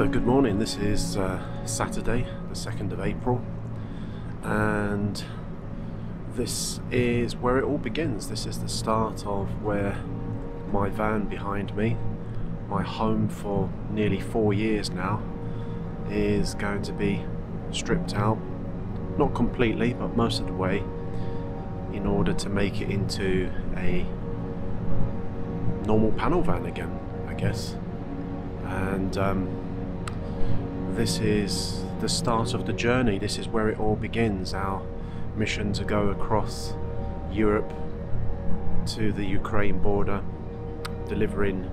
So good morning, this is uh, Saturday the 2nd of April and this is where it all begins. This is the start of where my van behind me, my home for nearly four years now, is going to be stripped out. Not completely, but most of the way in order to make it into a normal panel van again, I guess. And um, this is the start of the journey. This is where it all begins. Our mission to go across Europe to the Ukraine border, delivering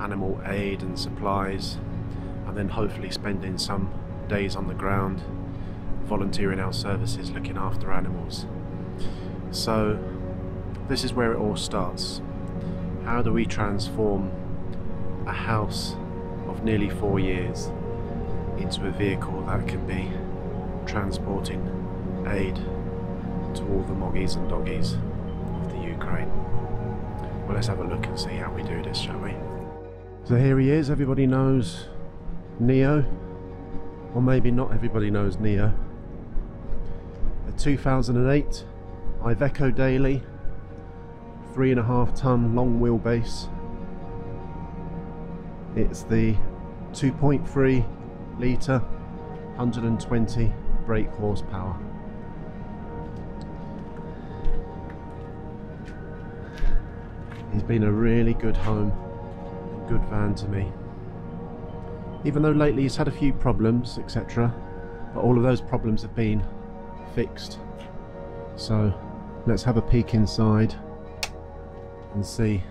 animal aid and supplies, and then hopefully spending some days on the ground volunteering our services looking after animals. So, this is where it all starts. How do we transform a house of nearly four years into a vehicle that can be transporting aid to all the moggies and doggies of the Ukraine. Well, let's have a look and see how we do this, shall we? So here he is, everybody knows Neo, or maybe not everybody knows Neo. A 2008 Iveco Daily, three and a half ton long wheelbase. It's the 2.3 litre 120 brake horsepower. He's been a really good home good van to me. Even though lately he's had a few problems etc but all of those problems have been fixed. So let's have a peek inside and see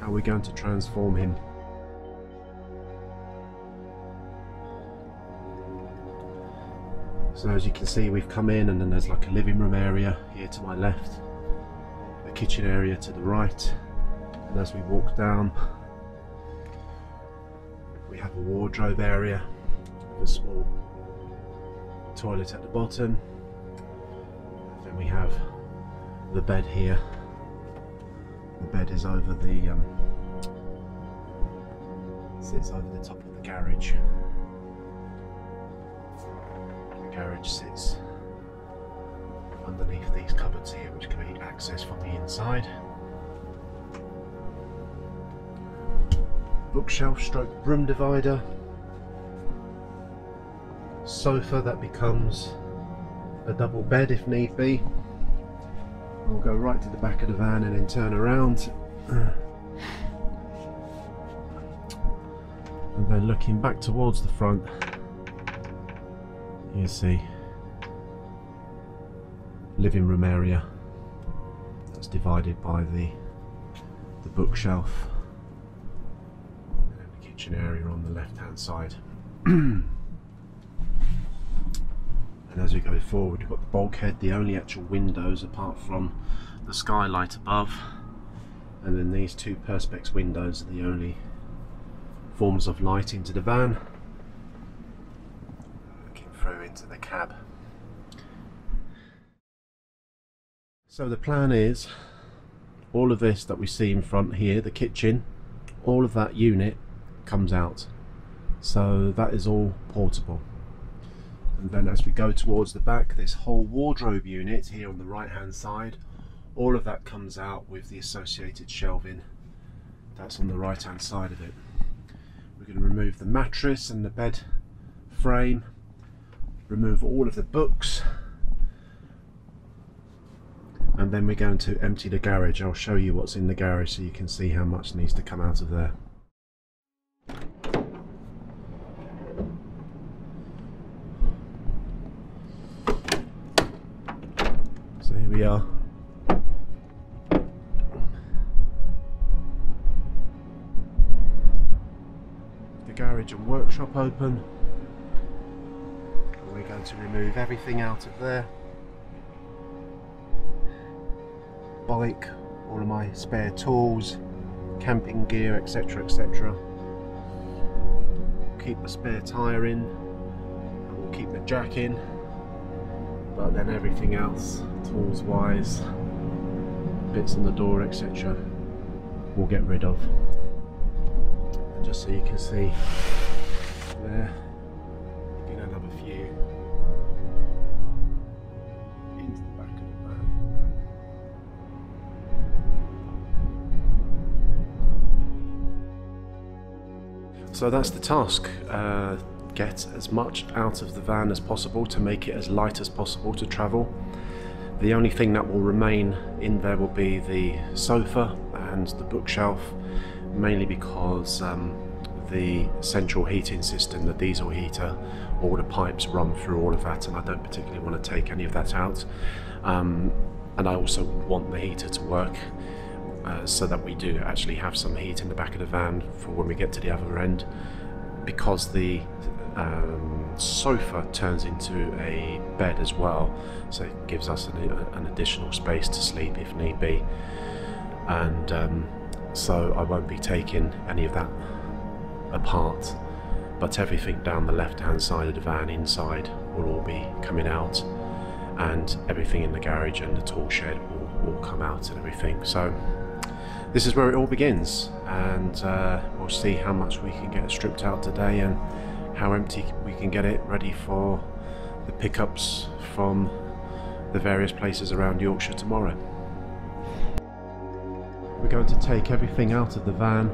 how we're going to transform him So as you can see we've come in and then there's like a living room area here to my left, a kitchen area to the right. And as we walk down we have a wardrobe area with a small toilet at the bottom. Then we have the bed here. The bed is over the um, sits over the top of the garage garage sits underneath these cupboards here which can be accessed from the inside. Bookshelf stroke broom divider. Sofa that becomes a double bed if need be. We'll go right to the back of the van and then turn around. And then looking back towards the front you see. Living room area that's divided by the the bookshelf. And the kitchen area on the left hand side. And as we go forward we've got the bulkhead the only actual windows apart from the skylight above. And then these two perspex windows are the only forms of light into the van into the cab. So the plan is all of this that we see in front here, the kitchen, all of that unit comes out. So that is all portable. And then as we go towards the back, this whole wardrobe unit here on the right hand side, all of that comes out with the associated shelving. That's on the right hand side of it. We're going to remove the mattress and the bed frame remove all of the books and then we're going to empty the garage. I'll show you what's in the garage so you can see how much needs to come out of there. So here we are. The garage and workshop open going to remove everything out of there. Bike all of my spare tools camping gear etc etc keep the spare tyre in. We'll keep the jack in. But then everything else tools wise bits on the door etc we'll get rid of. Just so you can see. There. So that's the task. Uh, get as much out of the van as possible to make it as light as possible to travel. The only thing that will remain in there will be the sofa and the bookshelf, mainly because um, the central heating system, the diesel heater, all the pipes run through all of that, and I don't particularly want to take any of that out. Um, and I also want the heater to work uh, so that we do actually have some heat in the back of the van for when we get to the other end. Because the um, sofa turns into a bed as well, so it gives us an, an additional space to sleep if need be. And um, so I won't be taking any of that apart, but everything down the left hand side of the van inside will all be coming out, and everything in the garage and the tool shed will, will come out and everything. So this is where it all begins, and uh, we'll see how much we can get stripped out today and how empty we can get it ready for the pickups from the various places around Yorkshire tomorrow. We're going to take everything out of the van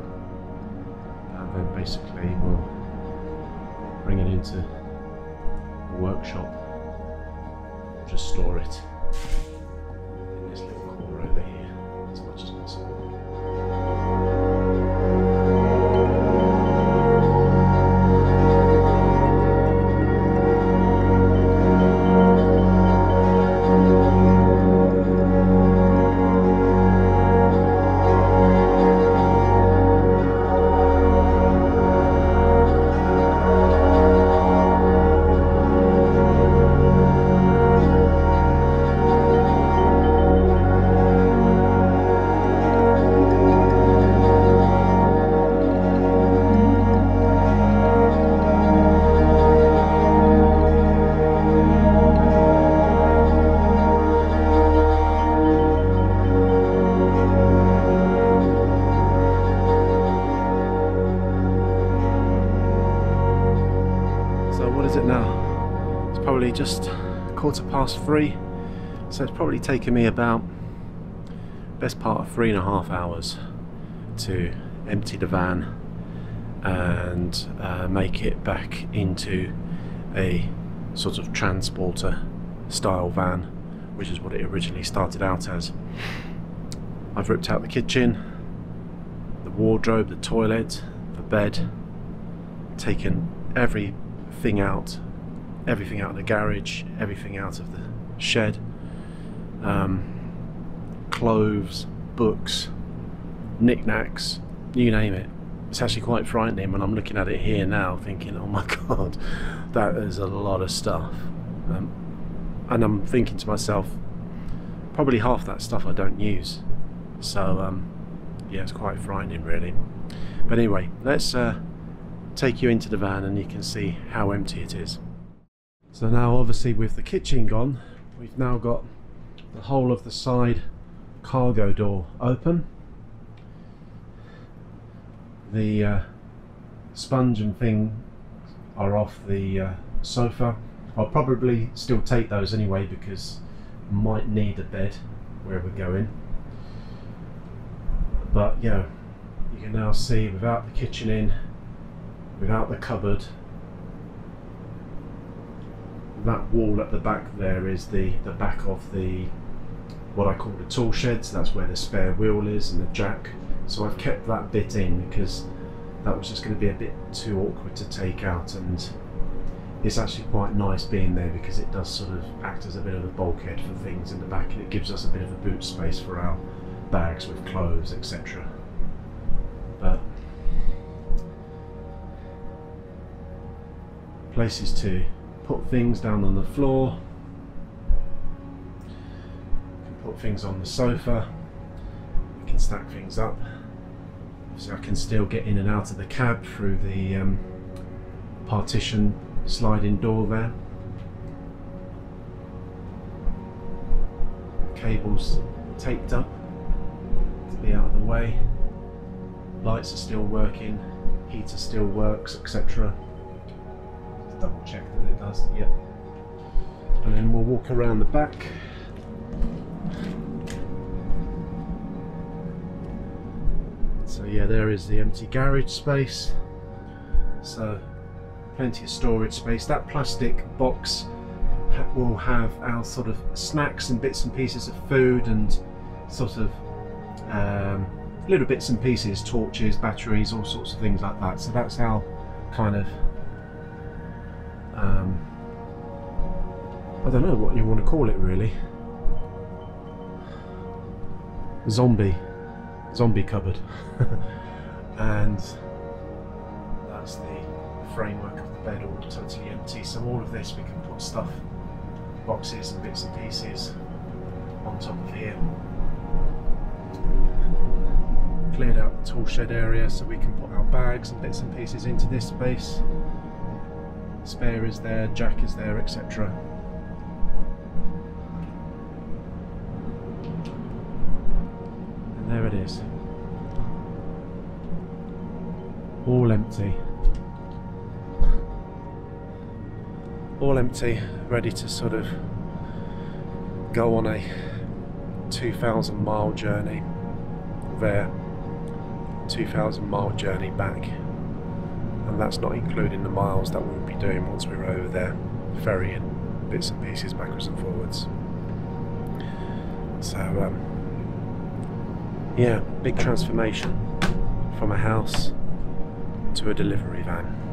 and then basically we'll bring it into the workshop, just store it past three. So it's probably taken me about best part of three and a half hours to empty the van and uh, make it back into a sort of transporter style van, which is what it originally started out as. I've ripped out the kitchen, the wardrobe, the toilet, the bed, taken everything out, everything out of the garage, everything out of the shed, um, clothes, books, knickknacks, you name it. It's actually quite frightening when I'm looking at it here now, thinking, "Oh my god, that is a lot of stuff." Um, and I'm thinking to myself, probably half that stuff I don't use. So um, yeah, it's quite frightening, really. But anyway, let's uh, take you into the van and you can see how empty it is. So now obviously with the kitchen gone, we've now got the whole of the side cargo door open. The uh, sponge and thing are off the uh, sofa. I'll probably still take those anyway because I might need a bed where we're going. But yeah, you can now see without the kitchen in, without the cupboard, that wall at the back there is the, the back of the what I call the tool shed, so that's where the spare wheel is and the jack. So I've kept that bit in because that was just going to be a bit too awkward to take out and it's actually quite nice being there because it does sort of act as a bit of a bulkhead for things in the back and it gives us a bit of a boot space for our bags with clothes etc. But places to put things down on the floor. Can put things on the sofa. We can stack things up. So I can still get in and out of the cab through the um, partition sliding door there. Cables taped up to be out of the way. Lights are still working heater still works etc double check that it does. Yep. And then we'll walk around the back. So yeah, there is the empty garage space. So plenty of storage space. That plastic box will have our sort of snacks and bits and pieces of food and sort of um, little bits and pieces, torches, batteries, all sorts of things like that. So that's our kind of I don't know what you want to call it really. Zombie, zombie cupboard, and that's the framework of the bed all totally empty. So all of this we can put stuff, boxes and bits and pieces on top of here. Cleared out the tool shed area so we can put our bags and bits and pieces into this space. Spare is there, jack is there, etc. All empty. All empty, ready to sort of go on a 2,000 mile journey there, 2,000 mile journey back and that's not including the miles that we'll be doing once we're over there, ferrying bits and pieces backwards and forwards. So, um, yeah, big transformation from a house to a delivery van.